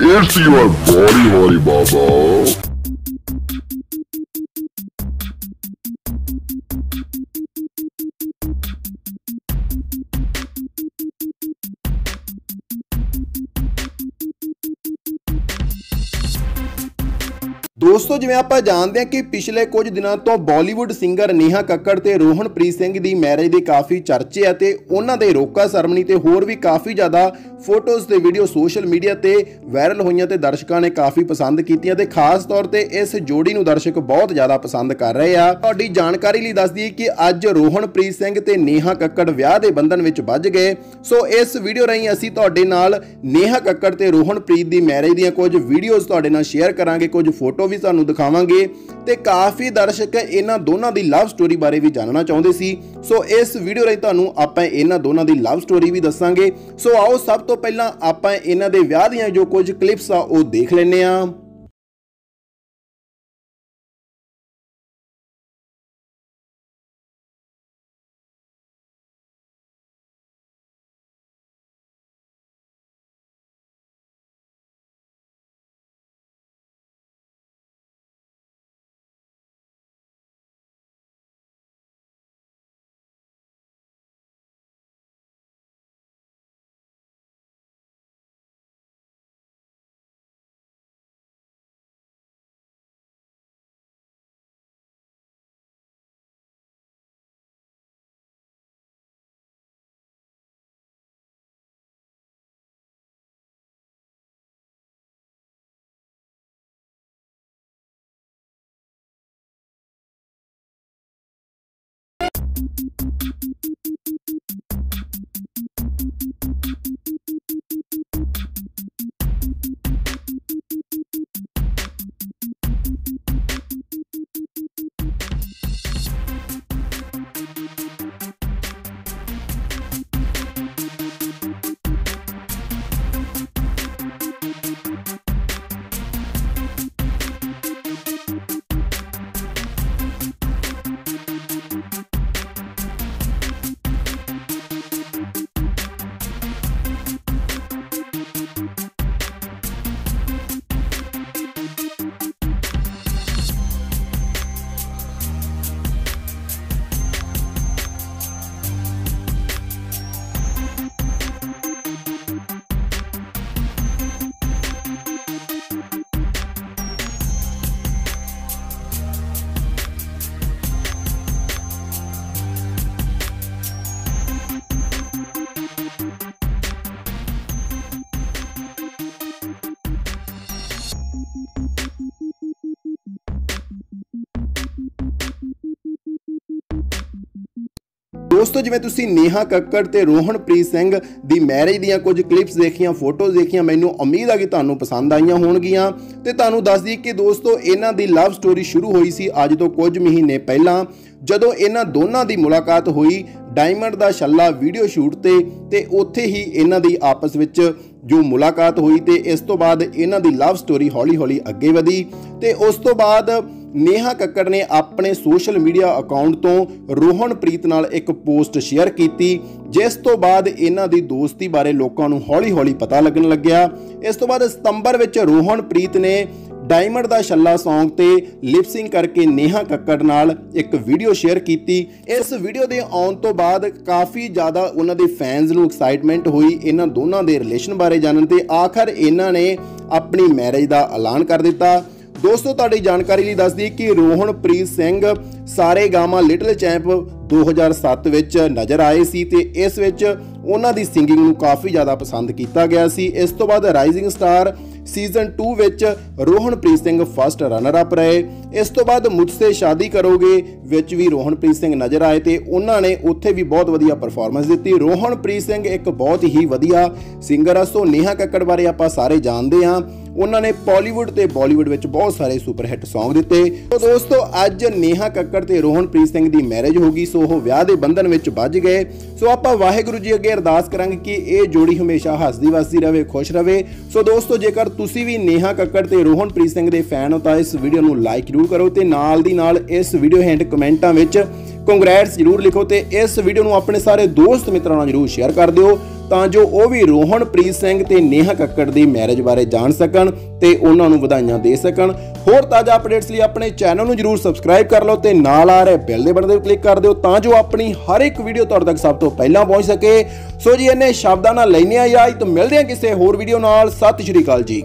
It's your body, Holy Baba. ਦੋਸਤੋ, ਜਿਵੇਂ ਆਪਾਂ ਜਾਣਦੇ ਹਾਂ ਕਿ ਪਿਛਲੇ ਕੁਝ ਦਿਨਾਂ ਤੋਂ ਬਾਲੀਵੁੱਡ ਸਿੰਗਰ ਨੇਹਾ ਕੱਕੜ ਤੇ ਰੋਹਨਪ੍ਰੀਤ ਸਿੰਘ ਦੀ ਮੈਰਿਜ ਦੇ ਕਾਫੀ ਚਰਚੇ ਆ ਤੇ ਉਹਨਾਂ ਦੇ ਰੋਕਾ ਸਰਮਨੀ ਤੇ ਹੋਰ ਵੀ ਕਾਫੀ ਜ਼ਿਆਦਾ ਫੋਟੋਜ਼ ਤੇ ਵੀਡੀਓ ਸੋਸ਼ਲ ਮੀਡੀਆ ਤੇ ਵਾਇਰਲ ਹੋਈਆਂ ਤੇ ਦਰਸ਼ਕਾਂ ਨੇ ਕਾਫੀ ਪਸੰਦ ਕੀਤੀਆਂ ਤੇ ਖਾਸ ਤੌਰ ਤੇ ਇਸ ਜੋੜੀ ਨੂੰ ਦਰਸ਼ਕ ਬਹੁਤ ਜ਼ਿਆਦਾ ਪਸੰਦ ਕਰ ਰਹੇ ਆ। ਤੁਹਾਡੀ ਜਾਣਕਾਰੀ ਲਈ ਦੱਸ ਦਈਏ ਕਿ ਅੱਜ ਰੋਹਨਪ੍ਰੀਤ ਸਿੰਘ ਤੇ ਨੇਹਾ ਕੱਕੜ ਵਿਆਹ ਦੇ ਬੰਧਨ ਵਿੱਚ ਵੱਜ ਗਏ। ਸੋ ਇਸ ਵੀਡੀਓ ਰਾਹੀਂ ਅਸੀਂ ਤੁਹਾਡੇ ਨਾਲ ਨੇਹਾ ਕੱਕੜ ਤੇ ਰੋਹਨਪ੍ਰੀਤ ਦੀ ਮੈਰਿਜ ਦੀਆਂ ਕੁਝ ਵੀਡੀਓਜ਼ ਤੁਹਾਡੇ ਨਾਲ ਸ਼ੇਅਰ ਕਰਾਂਗੇ, ਕੁਝ ਫੋਟੋ ਵੀ ਤੁਹਾਨੂੰ ਦਿਖਾਵਾਂਗੇ ਤੇ ਕਾਫੀ ਦਰਸ਼ਕ ਇਹਨਾਂ ਦੋਨਾਂ ਦੀ ਲਵ ਸਟੋਰੀ ਬਾਰੇ ਵੀ ਜਾਣਨਾ ਚਾਹੁੰਦੇ ਸੀ। ਸੋ ਇਸ ਵੀਡੀਓ ਰਾਹੀਂ ਤੁਹਾਨੂੰ ਆਪਾਂ ਇਹਨਾਂ ਦੋਨਾਂ ਦੀ ਲਵ ਸਟੋਰੀ ਵੀ ਦੱਸਾਂਗੇ। ਸੋ ਆਓ ਸਭ ਤੋਂ ਪਹਿਲਾਂ ਆਪਾਂ ਇਹਨਾਂ ਦੇ ਵਿਆਹ ਦੀਆਂ ਜੋ ਕੁਝ ਕਲਿੱਪਸ ਆ, ਉਹ ਦੇਖ ਲੈਂਦੇ ਆ ਦੋਸਤੋ, ਜਿਵੇਂ ਤੁਸੀਂ ਨੇਹਾ ਕੱਕੜ ਤੇ ਰੋਹਨਪ੍ਰੀਤ ਸਿੰਘ ਦੀ ਮੈਰਿਜ ਦੀਆਂ ਕੁਝ ਕਲਿੱਪਸ ਦੇਖੀਆਂ ਫੋਟੋਜ਼ ਦੇਖੀਆਂ, ਮੈਨੂੰ ਉਮੀਦ ਆ ਕਿ ਤੁਹਾਨੂੰ ਪਸੰਦ ਆਈਆਂ ਹੋਣਗੀਆਂ। ਤੇ ਤੁਹਾਨੂੰ ਦੱਸ ਦਈਏ ਕਿ ਦੋਸਤੋ, ਇਹਨਾਂ ਦੀ ਲਵ ਸਟੋਰੀ ਸ਼ੁਰੂ ਹੋਈ ਸੀ ਅੱਜ ਤੋਂ ਕੁਝ ਮਹੀਨੇ ਪਹਿਲਾਂ। ਜਦੋਂ ਇਹਨਾਂ ਦੋਨਾਂ ਦੀ ਮੁਲਾਕਾਤ ਹੋਈ ਡਾਇਮੰਡ ਦਾ ਛੱਲਾ ਵੀਡੀਓ ਸ਼ੂਟ ਤੇ ਤੇ ਉੱਥੇ ਹੀ ਇਹਨਾਂ ਦੀ ਆਪਸ ਵਿੱਚ ਜੋ ਮੁਲਾਕਾਤ ਹੋਈ ਤੇ ਇਸ ਤੋਂ ਬਾਅਦ ਇਹਨਾਂ ਦੀ ਲਵ ਸਟੋਰੀ ਹੌਲੀ-ਹੌਲੀ ਅੱਗੇ ਵਧੀ। ਤੇ ਉਸ ਤੋਂ ਬਾਅਦ ਨੇਹਾ ਕੱਕੜ ਨੇ ਆਪਣੇ ਸੋਸ਼ਲ ਮੀਡੀਆ ਅਕਾਊਂਟ ਤੋਂ ਰੋਹਨਪ੍ਰੀਤ ਨਾਲ ਇੱਕ ਪੋਸਟ ਸ਼ੇਅਰ ਕੀਤੀ, ਜਿਸ ਤੋਂ ਬਾਅਦ ਇਹਨਾਂ ਦੀ ਦੋਸਤੀ ਬਾਰੇ ਲੋਕਾਂ ਨੂੰ ਹੌਲੀ-ਹੌਲੀ ਪਤਾ ਲੱਗਣ ਲੱਗਿਆ। ਇਸ ਤੋਂ ਬਾਅਦ ਸਤੰਬਰ ਵਿੱਚ ਰੋਹਨਪ੍ਰੀਤ ਨੇ ਡਾਇਮੰਡ ਦਾ ਛੱਲਾ Song ਤੇ ਲਿਪਸਿੰਗ ਕਰਕੇ ਨੇਹਾ ਕੱਕੜ ਨਾਲ ਇੱਕ ਵੀਡੀਓ ਸ਼ੇਅਰ ਕੀਤੀ। ਇਸ ਵੀਡੀਓ ਦੇ ਆਉਣ ਤੋਂ ਬਾਅਦ ਕਾਫੀ ਜ਼ਿਆਦਾ ਉਹਨਾਂ ਦੇ ਫੈਨਸ ਨੂੰ ਐਕਸਾਈਟਮੈਂਟ ਹੋਈ ਇਹਨਾਂ ਦੋਨਾਂ ਦੇ ਰਿਲੇਸ਼ਨ ਬਾਰੇ ਜਾਣਨ ਤੇ ਆਖਰ ਇਹਨਾਂ ਨੇ ਆਪਣੀ ਮੈਰਿਜ ਦਾ ਐਲਾਨ ਕਰ ਦਿੱਤਾ। ਦੋਸਤੋ, ਤੁਹਾਡੀ ਜਾਣਕਾਰੀ ਲਈ ਦੱਸ ਦਈਏ ਕਿ ਰੋਹਨਪ੍ਰੀਤ ਸਿੰਘ ਸਾਰੇ ਗਾਮਾ ਲਿਟਲ ਚੈਂਪ 2007 ਵਿੱਚ ਨਜ਼ਰ ਆਏ ਸੀ ਤੇ ਇਸ ਵਿੱਚ ਉਹਨਾਂ ਦੀ ਸਿੰਗਿੰਗ ਨੂੰ ਕਾਫੀ ਜ਼ਿਆਦਾ ਪਸੰਦ ਕੀਤਾ ਗਿਆ ਸੀ। ਇਸ ਤੋਂ ਬਾਅਦ ਰਾਈਜ਼ਿੰਗ ਸਟਾਰ ਸੀਜ਼ਨ 2 ਵਿੱਚ Rohanpreet Singh first runner up ਰਹੇ। ਇਸ ਤੋਂ ਬਾਅਦ ਮੁਝਸੇ ਸ਼ਾਦੀ ਕਰੋਗੇ ਵਿੱਚ ਵੀ ਰੋਹਨਪ੍ਰੀਤ ਸਿੰਘ ਨਜ਼ਰ ਆਏ ਤੇ ਉਹਨਾਂ ਨੇ ਉੱਥੇ ਵੀ ਬਹੁਤ ਵਧੀਆ ਪਰਫਾਰਮੈਂਸ ਦਿੱਤੀ। ਰੋਹਨਪ੍ਰੀਤ ਸਿੰਘ ਇੱਕ ਬਹੁਤ ਹੀ ਵਧੀਆ ਸਿੰਗਰ ਆ, ਸੋ ਨੇਹਾ ਕੱਕੜ ਬਾਰੇ ਆਪਾਂ ਸਾਰੇ ਜਾਣਦੇ ਹਾਂ। ਉਹਨਾਂ ਨੇ ਪਾਲੀਵੁੱਡ ਤੇ ਬਾਲੀਵੁੱਡ ਵਿੱਚ ਬਹੁਤ ਸਾਰੇ ਸੁਪਰ ਹਿੱਟ Song ਦਿੱਤੇ। ਸੋ ਦੋਸਤੋ, ਅੱਜ ਨੇਹਾ ਕੱਕੜ ਤੇ ਰੋਹਨਪ੍ਰੀਤ ਸਿੰਘ ਦੀ ਮੈਰਿਜ ਹੋ ਗਈ, ਸੋ ਉਹ ਵਿਆਹ ਦੇ ਬੰਧਨ ਵਿੱਚ ਵੱਜ ਗਏ। ਸੋ ਆਪਾਂ ਵਾਹਿਗੁਰੂ ਜੀ ਅੱਗੇ ਅਰਦਾਸ ਕਰਾਂਗੇ ਕਿ ਇਹ ਜੋੜੀ ਹਮੇਸ਼ਾ ਹੱਸਦੀ ਵਸਦੀ ਰਹੇ, ਖੁਸ਼ ਰਹੇ। ਸੋ ਦੋਸਤੋ, ਜੇਕਰ ਤੁਸੀਂ ਵੀ ਨੇਹਾ ਕੱਕੜ ਤੇ ਰੋਹਨਪ੍ਰੀਤ ਸਿੰਘ ਦੇ ਫੈਨ ਹੋ, ਤਾਂ ਇਸ ਵੀਡੀਓ ਨੂੰ ਲਾਈਕ ਜ਼ਰੂਰ ਕਰੋ ਤੇ ਨਾਲ ਦੀ ਨਾਲ ਇਸ ਵੀਡੀਓ ਹੈਂਡ ਕਮੈਂਟਾਂ ਵਿੱਚ ਕੰਗ੍ਰੈਟਸ ਜਰੂਰ ਲਿਖੋ ਤੇ ਇਸ ਵੀਡੀਓ ਨੂੰ ਆਪਣੇ ਸਾਰੇ ਦੋਸਤ ਮਿੱਤਰਾਂ ਨਾਲ ਜਰੂਰ ਸ਼ੇਅਰ ਕਰ ਦਿਓ ਤਾਂ ਜੋ ਉਹ ਵੀ ਰੋਹਨਪ੍ਰੀਤ ਸਿੰਘ ਤੇ ਨੇਹਾ ਕੱਕੜ ਦੀ ਮੈਰਿਜ ਬਾਰੇ ਜਾਣ ਸਕਣ ਤੇ ਉਹਨਾਂ ਨੂੰ ਵਧਾਈਆਂ ਦੇ ਸਕਣ। ਹੋਰ ਤਾਜ਼ਾ ਅਪਡੇਟਸ ਲਈ ਆਪਣੇ ਚੈਨਲ ਨੂੰ ਜਰੂਰ ਸਬਸਕ੍ਰਾਈਬ ਕਰ ਲਓ ਤੇ ਨਾਲ ਆ ਰਹੇ ਬੈਲ ਦੇ ਬਟਨ ਤੇ ਕਲਿੱਕ ਕਰ ਦਿਓ ਤਾਂ ਜੋ ਆਪਣੀ ਹਰ ਇੱਕ ਵੀਡੀਓ ਤੁਹਾਡੇ ਤੱਕ ਸਭ ਤੋਂ ਪਹਿਲਾਂ ਪਹੁੰਚ ਸਕੇ। ਸੋ ਜੀ ਇਹਨੇ ਸ਼ਬਦਾਂ ਨਾਲ ਲੈਨੇ ਆ ਜਾਂ ਤਾਂ ਮਿਲਦੇ ਆ ਕਿਸੇ ਹੋਰ ਵੀਡੀਓ ਨਾਲ। ਸਤਿ ਸ਼੍ਰੀ ਅਕਾਲ ਜੀ।